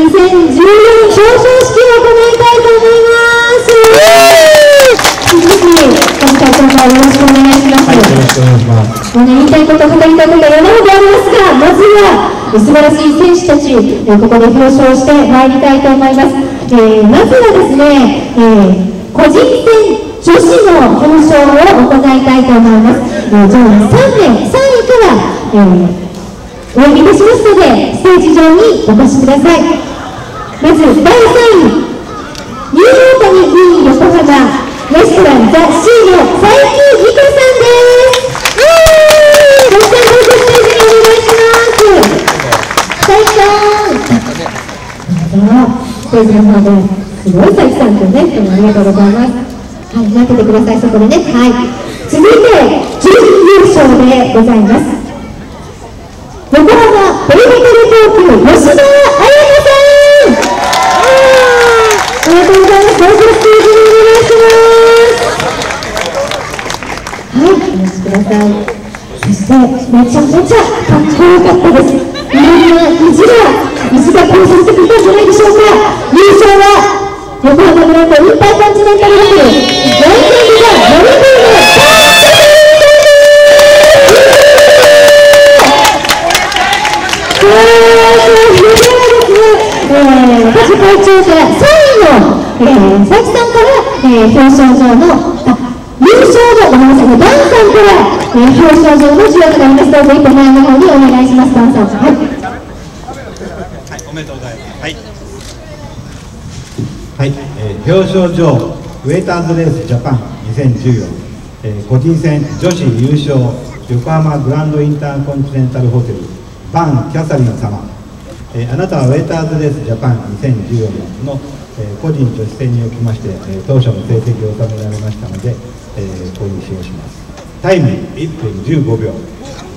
2014表彰式を行いたいと思います引き続き今回今回よろしくお願いします、はい、よろしくお願いします。もうね、言いたいこと、語りたいこと山ほどありますが、まずは素晴らしい選手たち、えーここで表彰してまいりたいと思います。えーまずはですね、えー個人戦女子の表彰を行いたいと思います。えー上位3名、3位から、えーお呼びいたしますので、ステージ上にお越しください。まず第3位、ニューオータニ議員横浜レストランザ・シーの佐伯理子さんです。ご参加ステージにお願いします。佐伯さん。ステージの方ですごい佐伯さんとね、今日もありがとうございます。はい、待っててください、そこでね。はい。続いて、準優勝でございます。横浜ベイホテル東京吉田彩香さんありがとうございます。どうぞステージにお願いします。はい、お待ちください。そして、めちゃめちゃかっこよかったです。いろんな意地が、意地がこうさせてくれたんじゃないでしょうか。優勝は、横浜グランドインターコンチネンタルホテル、ライティングがモルディーヌ、川口さん私会長から3位の、えー、佐伯さんから、えー、表彰状の、優勝の、ごめんなさいね、ダンさんから、えー、表彰状の授与となります。どうぞ一歩前の方にお願いします、ダンさん。はい。はい、おめでとうございます。はい。はい、えー表彰状ウェイターズレースジャパン2014、えー個人戦女子優勝横浜グランドインターコンチネンタルホテルバン・キャサリン様、えーあなたはウェイターズレースジャパン2014の、えー個人女子戦におきまして、えー当初の成績を収められましたので、えーここに使用します。タイム1分15秒。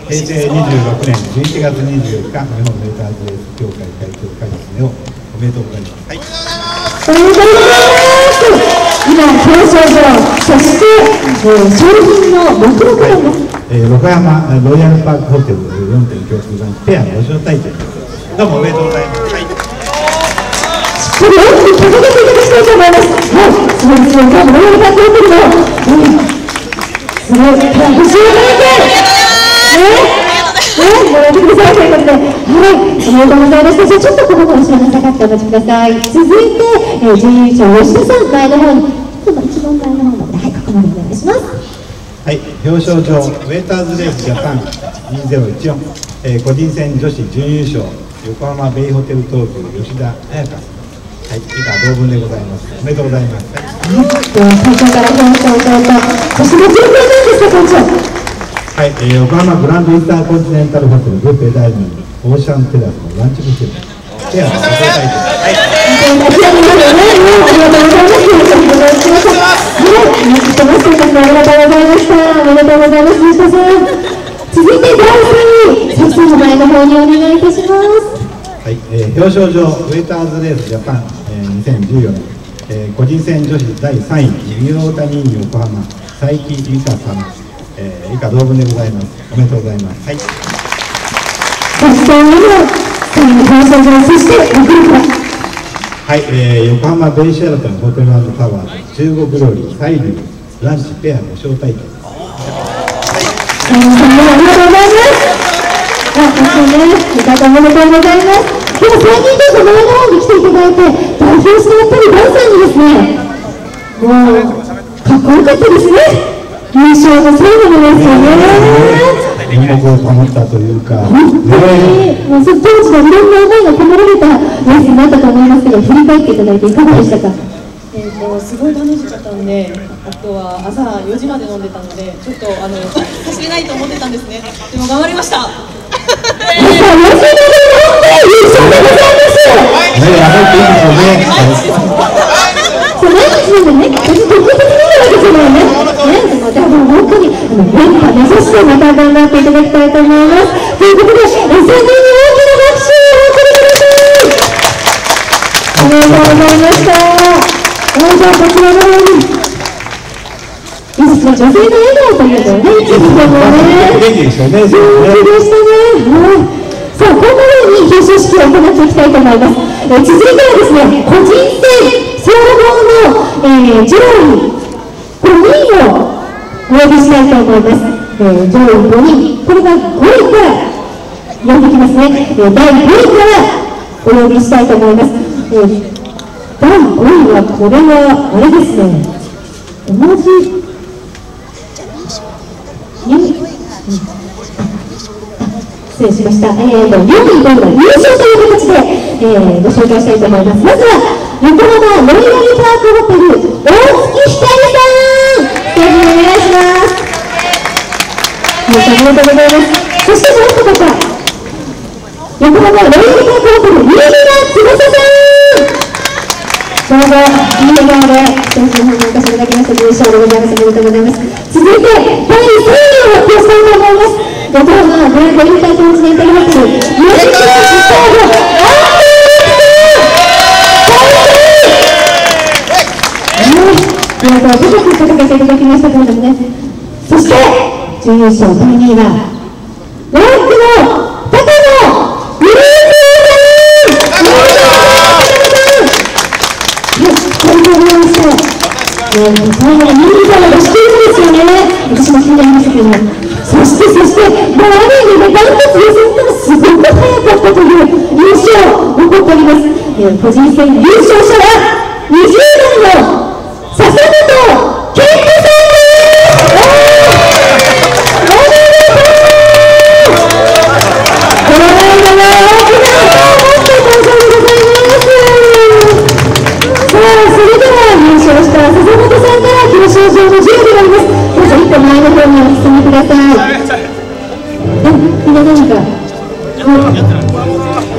平成26年11月24日日本ウェイターズレース協会会長会ですねをおめでとうございます、はいおめでとうございます。今、表彰状、そして、えー、商品の目録があります。えー、横浜えーロイヤルパークホテル4点共通版ペアのご招待券どうもおめでとうございます、はい。これ大きく掲げていただきたいと思います。はい、すごいですよ。今日もロイヤルパークホテルの、うん、すごい、今日ご招待券。ね。ね、もらってくださいということで、はい、おめでとうございました。じゃあちょっとここから後ろに下がってお待ちください。続いて、えー、準優勝吉田さん前の方に、ちょっと一番前の方まで、はい、ここまでお願いします。はい、表彰状ウェイターズレースジャパン2014、えー個人戦女子準優勝横浜ベイホテル東急吉田彩香さんはい、以下同文でございますおめでとうございます、はいでは会長から表彰をいただいた、そしてもちろんなんですか、会長。はい、えー横浜グランドインターコンチネンタルホテルブッフェダイニングオーシャンテラスのランチブフェペアのご招待券はいあちらの方でね、もうありがとうございます。よろしくお願いします。はい、お待ちしてます。皆さんあり。ます。はい、えー表彰状ウェイターズレースジャパン、えー2014年、えー個人戦女子第3位ニューオータニーニ横浜佐伯由香様、えー以下同文でございます。おめでとうございます。はい。そして、今の、最後の表彰状、そして。はい、えー横浜ベイシェラトンホテルタワー中国料理サイリューランチペアご招待券最後さんもありがと。うござい。あ、そしてね、いかがおめでとうございます。では、3人どうぞ前の方に来ていただいて、代表してやっぱりダンさんにですね、もう、かっこよかったですね。優勝の最後のですよね。演目を保ったというか、本当ねに、もう当時のいろんな思いが込められたレースになったと思いますけど、振り返っていただいていかがでしたか？えー、とすごい楽しかったんで、あとは朝4時まで飲んでたので、ちょっとあの走れないと思ってたんですね。でも頑張りました。あ、吉田さんの優勝でございます。ね、やっていいですよね。そう毎日なんでね、別に特別に見るわけじゃないね。ね、でも、でも本当に、あの、連覇目指してまた頑張っていただきたいと思います。ということで、え3人に大きな拍手をお送りください。おめでとうございました。ですね、女性の笑顔というのはね、いつもね。元気でしたね。元気でしたね。はい。さあこんな風に表彰式を行っていきたいと思います、えー続いてはですね個人戦総合の、えー上位5人をお呼びしたいと思います、えー上位5人これが5位から呼んできますね、えー第5位からお呼びしたいと思います、えー第5位はこれはあれですね同じ失礼しました。えーと、4位、5位は優勝という形で、えーご紹介したいと思います。まずは、横浜ロイヤルパークホテル、大月ひかりさん、ステージにお願いします。皆さん、ありがとうございます。そしてもう一方、横浜ロイヤルパークホテル、有名な翼さん。その後、いい笑顔で選手の方にお越しいただきました優勝でございます。おめでとうございます。続いて、第3位を発表したいと思います。横浜グランドインターコンチネンタルホテル、ユニクロシスターのアンディー皆さん、高く掲げていただきましたけれどもね。そして、準優勝第2位は、ランクのえー、最後はミニさんがしているんですよね。私も気になりましたけど。そして、そして、もうある意味ね、断トツ予選からすごく早かったという優勝を誇っております。えー、個人戦優勝者は、20代の笹本健太んから表彰状の授与であります。どうぞ一歩前の方にお進みください。え、みんな何か。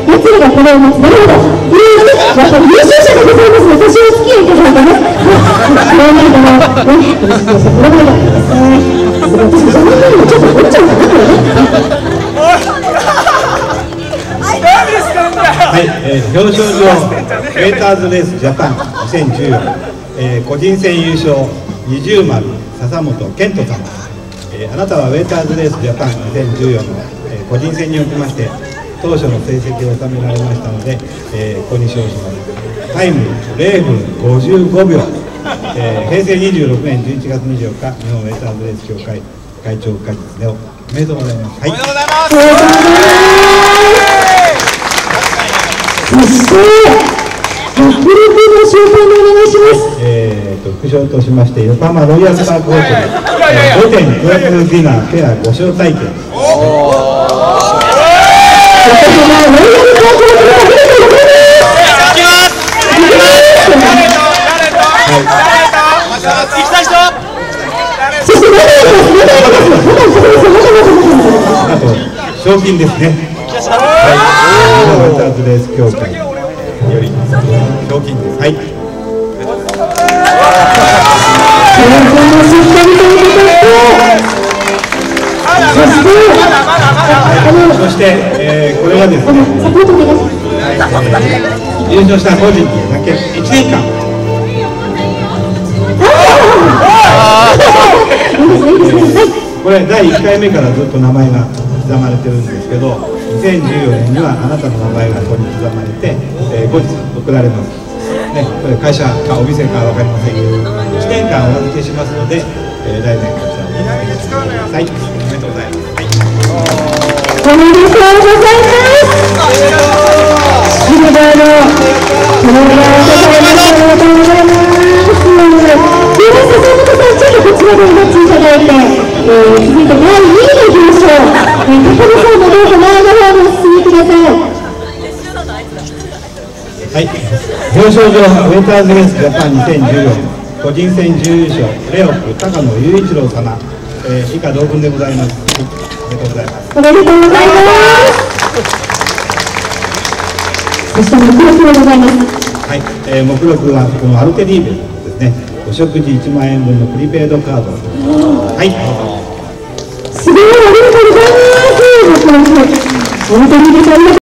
やつらがこれを持つ。なるほど。いいね。やっぱり優勝者でございますので、私を付き合いいただいてね。これまでも、ね、よろしくお願いします。これまでもください。すごい、私、その前にちょっと折っちゃうかな、これね。はい、えー表彰状、ウェイターズレースジャパン2014、えー個人戦優勝、二重丸、笹本健人様、えーあなたはウェイターズレースジャパン2014の、えー個人戦におきまして、当初の成績を収められましたので、えーここに賞します。タイム0分55秒、えー平成26年11月24日、日本ウェイターズレース協会会長会ですね、おめでとうございます。はいありがとうございます。そして、迫力の紹介もお願いします。えー、と副賞としまして横浜ロイヤルパークホテル、えー、5点予約ディナーペアご招待券横浜ロイヤルパークホテルありがとうございます。そして、まだあります。まだあります。まだあります。まだあります。まだあります。あと賞金ですねはい日本ウェイターズレース協会より賞金ですはい経験もしっかりと受け取って、そして、あの、そして、えーこれはですあね、のサポートお願いします。えー優勝した個人にだけ1年間いいですね、いいですね。はい。これ第1回目からずっと名前が刻まれてるんですけど2014年にはあなたの名前がここに刻まれて、えー後日送られます、ね、これ会社かお店か分かりませんけど1年間お預けしますので、えー、来年こちらにお願いしてくださいおめでとうございます、はいおめでとうございます。シルバーのこの裏を支えました。ありがとうございます。では、笹本さん、ちょっとこちらでお待ちいただいて、えー、続いて第2位の表彰、えー、高野さんもどうぞ前の方にお進みください。はい、表彰状ウェイターズレースジャパン2014個人戦準優勝レオップ高野雄一郎様、えー以下同文でございます、はい、おめでとうございます。おめでとうございます。そして、目録でございます。はい、えー目録はこのアルテリーベですね。お食事1万円分のプリペイドカード。はいすごい、ありがとうございます。本当に、本当にありが